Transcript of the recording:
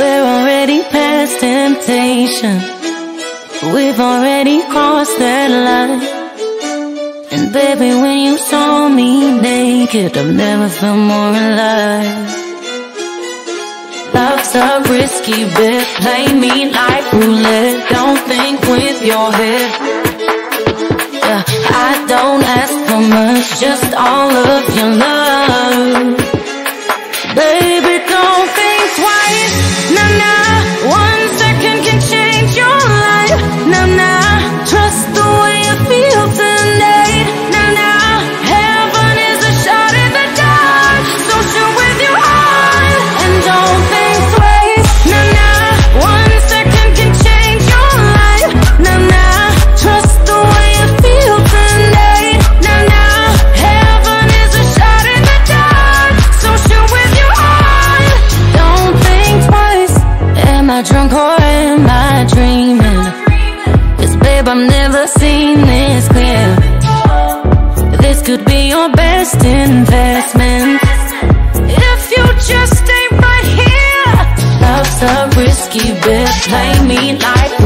already past temptation. We've already crossed that line. And baby, when you saw me naked, I've never felt more alive. Love's a risky bet, play me like roulette. Don't think with your head. Yeah, I don't ask for much, just all of your love. Drunk or am I dreaming? Cause babe, I've never seen this clear. This could be your best investment. If you just stay right here. Love's a risky bet. Play me like